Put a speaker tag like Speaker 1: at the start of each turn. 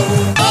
Speaker 1: Oh.